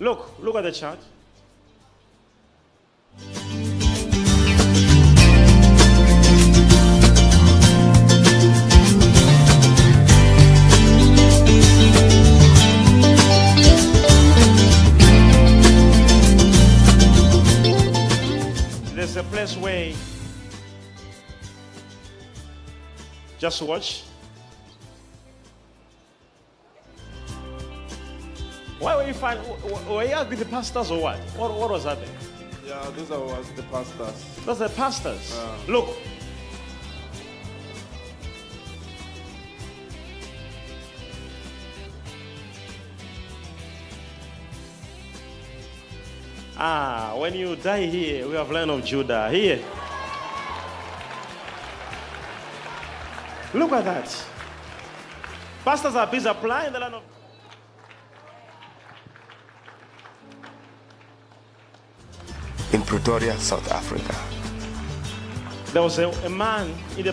Look, look at the chart. There's a place where just watch. Why were you find? Were you with the pastors or what? What, what was happening? Yeah, those are was the pastors. Those are pastors. Uh. Look. Ah, when you die here, we have land of Judah here. Look at that. Pastors are busy applying the land of. In Pretoria, South Africa. There was a, a man in the